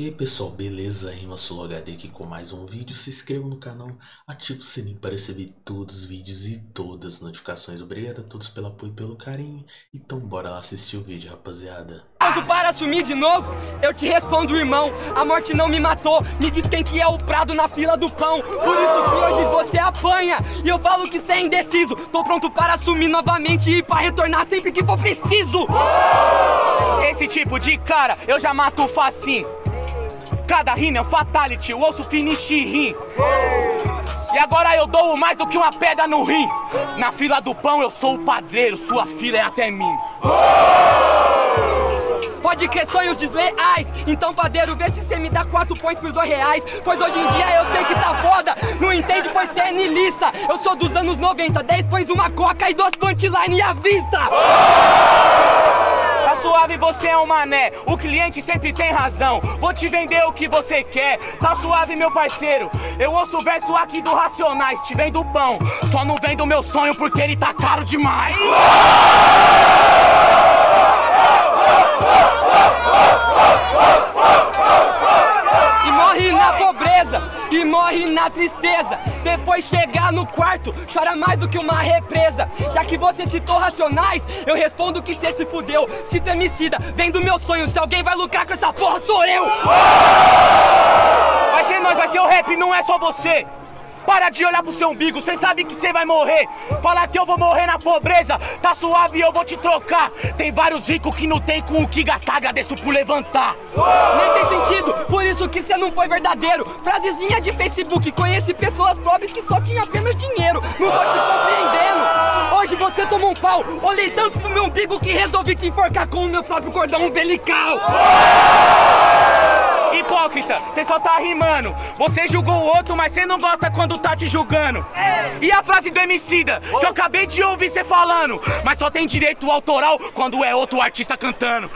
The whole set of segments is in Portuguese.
E aí pessoal, beleza? Rima HD aqui com mais um vídeo. Se inscreva no canal, ative o sininho para receber todos os vídeos e todas as notificações. Obrigado a todos pelo apoio e pelo carinho. Então bora lá assistir o vídeo, rapaziada. Quando para assumir de novo, eu te respondo, irmão. A morte não me matou, me diz quem que é o prado na fila do pão. Por isso que hoje você apanha. E eu falo que cê é indeciso. Tô pronto para assumir novamente e para retornar sempre que for preciso. Esse tipo de cara eu já mato facinho. Cada rima é um fatality, o osso finish rim. E agora eu dou mais do que uma pedra no rim. Na fila do pão eu sou o padreiro, sua fila é até mim. Pode crer sonhos desleais Então padeiro, vê se cê me dá quatro points por dois reais Pois hoje em dia eu sei que tá foda Não entende pois cê é nilista Eu sou dos anos 90, 10 pões uma coca e dois punchline à vista suave, você é um mané. O cliente sempre tem razão. Vou te vender o que você quer. Tá suave, meu parceiro. Eu ouço o verso aqui do Racionais. Te vendo pão. Só não vendo meu sonho porque ele tá caro demais. E morre na pobreza, e morre na tristeza. Depois chegar no quarto, chora mais do que uma represa. Já que você citou racionais, eu respondo que cê se fudeu. Cito emicida, vem do meu sonho. Se alguém vai lucrar com essa porra, sou eu! Vai ser nós, vai ser o rap, não é só você! Para de olhar pro seu umbigo, cê sabe que cê vai morrer. Falar que eu vou morrer na pobreza, tá suave, eu vou te trocar. Tem vários ricos que não tem com o que gastar, agradeço por levantar. Nem tem sentido, por isso que cê não foi verdadeiro. Frasezinha de Facebook, conheci pessoas pobres que só tinham apenas dinheiro. Não tô te compreendendo. Hoje você tomou um pau, olhei tanto pro meu umbigo que resolvi te enforcar com o meu próprio cordão umbilical. Hipócrita, você só tá rimando. Você julgou o outro, mas você não gosta quando tá te julgando. E a frase do Emicida, que eu acabei de ouvir você falando. Mas só tem direito autoral quando é outro artista cantando.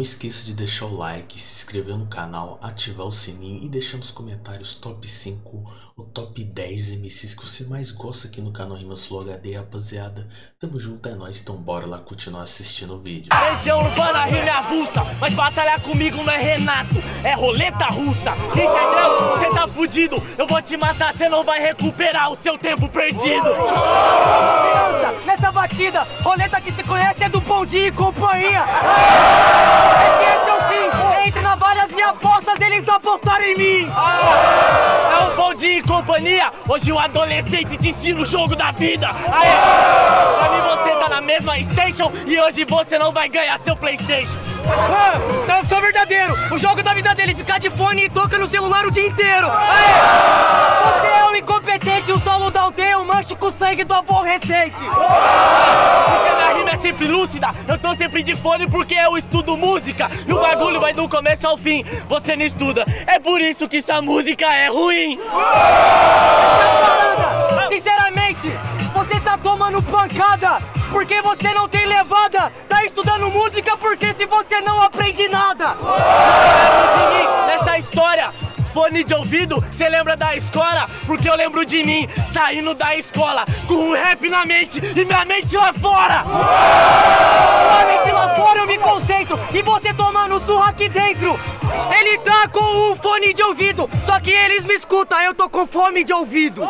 Não esqueça de deixar o like, se inscrever no canal, ativar o sininho e deixar nos comentários top 5 ou top 10 MCs que você mais gosta aqui no canal Rimas Flow HD, rapaziada. Tamo junto, é nóis, então bora lá continuar assistindo o vídeo. Região urbana rima é avulsa, mas batalhar comigo não é Renato, é roleta russa, entendeu? Você tá fudido, eu vou te matar, você não vai recuperar o seu tempo perdido. Nessa batida, roleta que se conhece é do Bom Dia e Companhia. Esse é seu fim, entre navalhas e apostas, eles apostaram em mim. É um bom dia e companhia. Hoje o adolescente te ensina o jogo da vida. Aê! Pra mim você tá na mesma station e hoje você não vai ganhar seu Playstation. Ah, eu sou verdadeiro. O jogo da vida dele é ficar de fone e toca no celular o dia inteiro. Aê! Você incompetente, o solo da aldeia, um manche com sangue do aborrecente. Porque minha rima é sempre lúcida, eu tô sempre de fone porque eu estudo música. E o bagulho vai do começo ao fim, você não estuda. É por isso que essa música é ruim. Sinceramente, você tá tomando pancada porque você não tem levada. Tá estudando música porque se você não aprende nada. História, fone de ouvido, cê lembra da escola? Porque eu lembro de mim, saindo da escola, com o rap na mente e minha mente lá fora! Sua mente lá fora eu me concentro e você tomando surra aqui dentro! Ele tá com o fone de ouvido, só que eles me escutam, eu tô com fome de ouvido!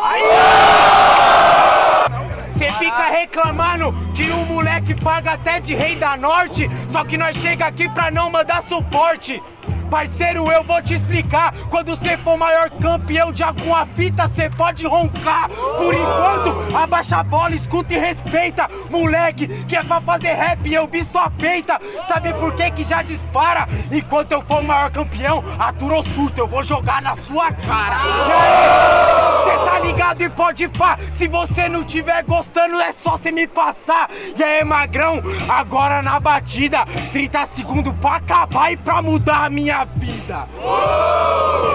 Você fica reclamando que o moleque paga até de rei da norte, só que nós chega aqui pra não mandar suporte. Parceiro, eu vou te explicar. Quando você for maior campeão de alguma fita, você pode roncar. Por enquanto, abaixa a bola, escuta e respeita. Moleque, que é pra fazer rap, eu visto a peita. Sabe por que que já dispara? Enquanto eu for maior campeão, aturou surto, eu vou jogar na sua cara. E aí, cê tá ligado e pode pá. Se você não tiver gostando, é só você me passar. E aí, magrão, agora na batida, 30 segundos pra acabar e pra mudar a minha vida.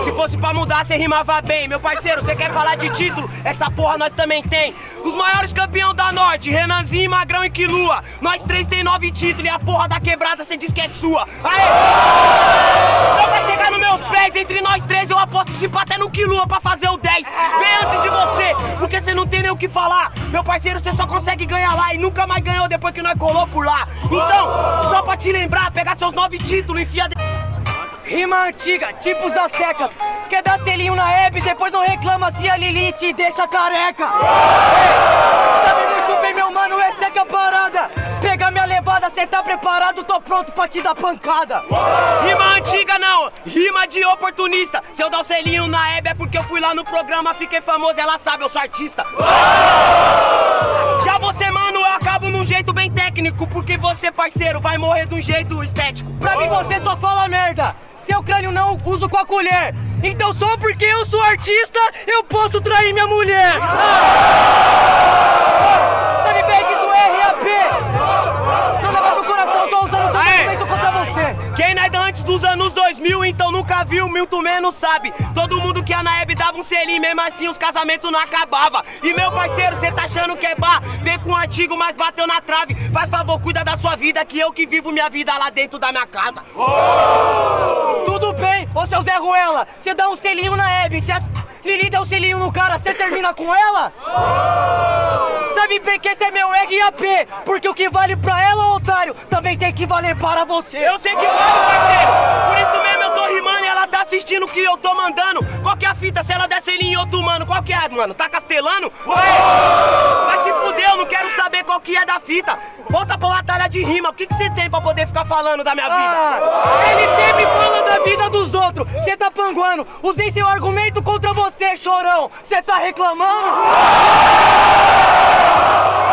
Se fosse pra mudar, você rimava bem. Meu parceiro, você quer falar de título? Essa porra nós também tem. Os maiores campeão da Norte, Renanzinho, Magrão e Quilua. Nós três tem nove títulos e a porra da quebrada você diz que é sua. Aê! Não vai chegar nos meus pés 10 entre nós três, eu aposto se até no quilua pra fazer o 10. Bem antes de você, porque você não tem nem o que falar. Meu parceiro, você só consegue ganhar lá e nunca mais ganhou depois que nós colou por lá. Então, só pra te lembrar, pegar seus nove títulos, enfia. de- Rima antiga, tipos das tecas. Quer dar selinho na Hebe, depois não reclama se a Lili te deixa careca. Sabe muito bem, meu mano, é é a parada. Pega minha levada, cê tá preparado, tô pronto pra te dar pancada. Rima antiga não, rima de oportunista. Se eu dar o selinho na Hebe é porque eu fui lá no programa, fiquei famoso, ela sabe, eu sou artista. Já você, mano, eu acabo num jeito bem técnico, porque você, parceiro, vai morrer de um jeito estético. Pra mim você só fala merda. Seu crânio não uso com a colher. Então só porque eu sou artista, eu posso trair minha mulher. Ah! Sabe bem que isso é RAP. Não leva pro coração, tô usando seu Aê! sentimento contra você. Quem nasce antes dos anos 2000, então nunca viu, muito menos sabe. Todo mundo que a Naeb dava um selinho, mesmo assim os casamentos não acabavam. E meu parceiro, cê tá achando que é bar? Vem com o antigo, mas bateu na trave. Faz favor, cuida da sua vida, que eu que vivo minha vida lá dentro da minha casa. Tudo bem, ô seu Zé Ruela, você dá um selinho na Hebe, se a Lili der um selinho no cara, você termina com ela? Sabe bem que esse é meu RAP, porque o que vale pra ela, otário, também tem que valer para você. Eu sei que vale, parceiro. Por isso mesmo eu tô rimando e ela tá assistindo o que eu tô mandando. Qual que é a fita se ela der selinho em outro mano? Qual que é, mano? Tá castelando? Ué, Vai se fuder, eu não quero saber qual que é da fita. Volta pra batalha de rima. O que que você tem pra poder ficar falando da minha vida? Ah, ele sempre fala da vida dos outros. Você tá panguando. Usei seu argumento contra você, chorão. Você tá reclamando?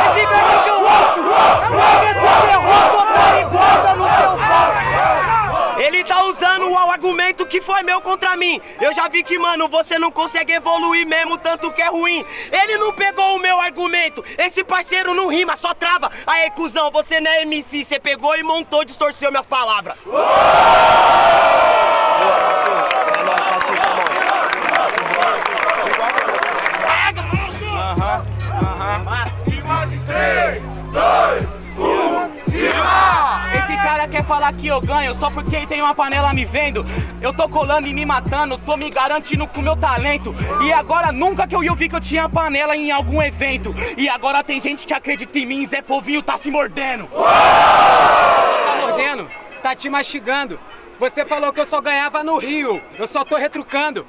Esse verbo que eu ouço. Porque esse derrota, otário, e guarda no seu pau. Ele tá usando o argumento que foi meu contra mim. Eu já vi que, mano, você não consegue evoluir mesmo, tanto que é ruim. Ele não pegou o meu argumento. Esse parceiro não rima, só trava. Aí, cuzão, você não é MC. Você pegou e montou, distorceu minhas palavras. Falar que eu ganho só porque tem uma panela me vendo. Eu tô colando e me matando, tô me garantindo com meu talento. E agora nunca que eu ia vi que eu tinha panela em algum evento. E agora tem gente que acredita em mim, Zé Povinho tá se mordendo. tá mordendo, tá te mastigando. Você falou que eu só ganhava no Rio, eu só tô retrucando.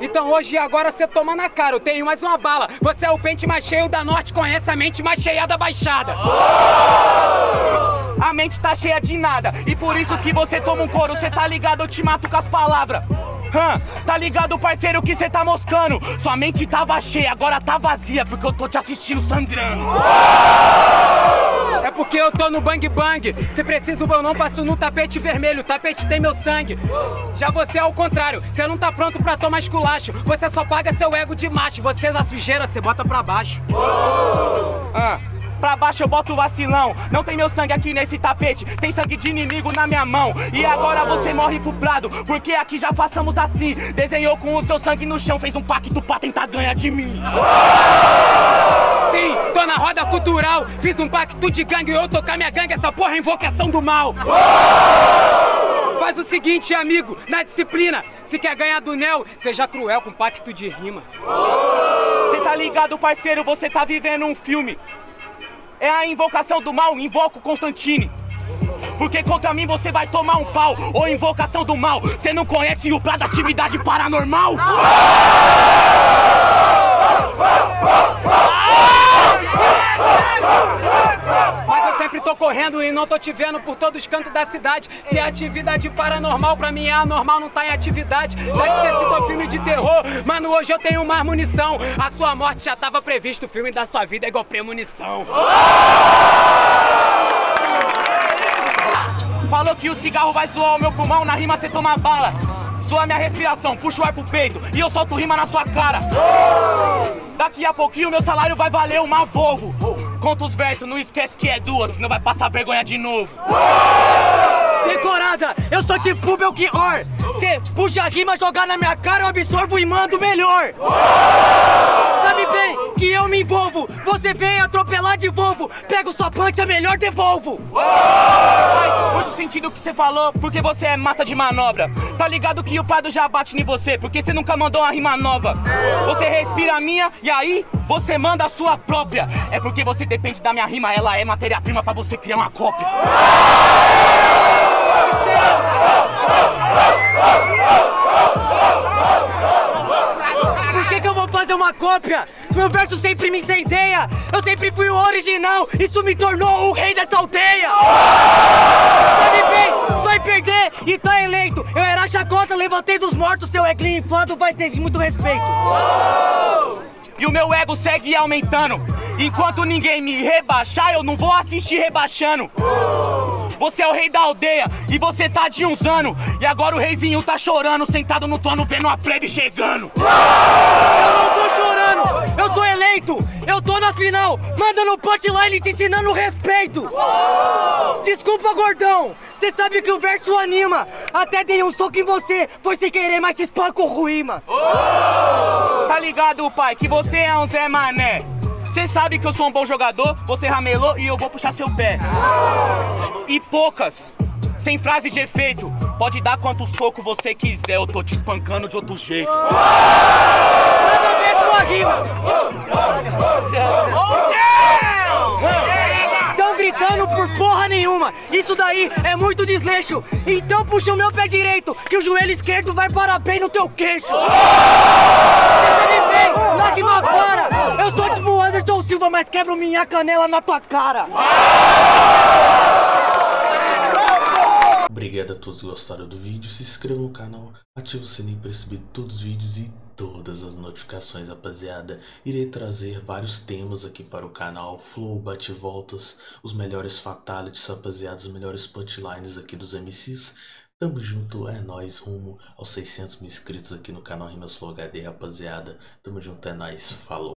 Então hoje e agora você toma na cara, eu tenho mais uma bala. Você é o pente mais cheio da norte, conhece a mente mais cheia da baixada. A mente tá cheia de nada. E por isso que você toma um couro, cê tá ligado, eu te mato com as palavras. Hã, tá ligado, parceiro, que cê tá moscando? Sua mente tava cheia, agora tá vazia, porque eu tô te assistindo sangrando. É porque eu tô no bang bang. Se preciso, eu não passo no tapete vermelho. O tapete tem meu sangue. Já você é ao contrário. Você não tá pronto pra tomar esculacho. Você só paga seu ego de macho. Você é a sujeira, você bota pra baixo. Ah, pra baixo eu boto vacilão. Não tem meu sangue aqui nesse tapete, tem sangue de inimigo na minha mão. E agora você morre pro prado, porque aqui já façamos assim. Desenhou com o seu sangue no chão, fez um pacto pra tentar ganhar de mim. Sim, tô na roda cultural. Fiz um pacto de gangue, eu tocar minha gangue. Essa porra é invocação do mal. Faz o seguinte, amigo, na disciplina. Se quer ganhar do Nel, seja cruel com pacto de rima. Cê tá ligado, parceiro, você tá vivendo um filme. É a invocação do mal, invoco Constantine. Porque contra mim você vai tomar um pau. Ou invocação do mal. Você não conhece o da atividade paranormal? Mas correndo e não tô te vendo por todos os cantos da cidade. Se é atividade paranormal, pra mim é anormal, não tá em atividade. Já que você citou filme de terror, mano, hoje eu tenho mais munição. A sua morte já tava previsto, o filme da sua vida é igual premonição. Falou que o cigarro vai zoar o meu pulmão, na rima você toma bala. Zoa minha respiração, puxa o ar pro peito e eu solto rima na sua cara. Daqui a pouquinho meu salário vai valer uma Volvo. Conta os versos, não esquece que é duas, senão vai passar vergonha de novo. Decorada, eu sou tipo Belchior. Cê puxa a rima, jogar na minha cara, eu absorvo e mando melhor. Sabe bem que eu me envolvo. Você vem atropelar de Volvo. Pego sua punch, é melhor devolvo. Faz muito sentido o que você falou, porque você é massa de manobra. Tá ligado que o Pado já bate em você, porque você nunca mandou uma rima nova. Você respira a minha e aí você manda a sua própria. É porque você depende da minha rima, ela é matéria-prima pra você criar uma cópia. Cópia? Meu verso sempre me incendeia. Eu sempre fui o original. Isso me tornou o rei dessa aldeia. Sabe bem, vai perder e tá eleito. Eu era chacota, levantei dos mortos. Seu eglinho inflado vai ter muito respeito. E o meu ego segue aumentando. Enquanto ninguém me rebaixar, eu não vou assistir rebaixando. Você é o rei da aldeia e você tá de uns anos. E agora o reizinho tá chorando, sentado no trono, vendo a plebe chegando. Eu não eu tô eleito. Eu tô na final, mandando punchline te ensinando respeito. Desculpa, gordão. Você sabe que o verso anima. Até dei um soco em você, foi sem querer, mas te espanco rima. Tá ligado, pai, que você é um Zé Mané. Você sabe que eu sou um bom jogador, você ramelou e eu vou puxar seu pé. E poucas, sem frase de efeito. Pode dar quanto soco você quiser, eu tô te espancando de outro jeito. Ver sua rima. Tão gritando por porra nenhuma. Isso daí é muito desleixo. Então puxa o meu pé direito, que o joelho esquerdo vai parar bem no teu queixo. Lágrima para. Eu sou tipo Anderson Silva, mas quebro minha canela na tua cara. Obrigado a todos que gostaram do vídeo, se inscreva no canal, ative o sininho para receber todos os vídeos e todas as notificações, rapaziada. Irei trazer vários temas aqui para o canal, flow, bate-voltas, os melhores fatalities, rapaziada, os melhores punchlines aqui dos MCs. Tamo junto, é nóis, rumo aos 600 mil inscritos aqui no canal Rimas Flow HD, rapaziada. Tamo junto, é nóis, falou.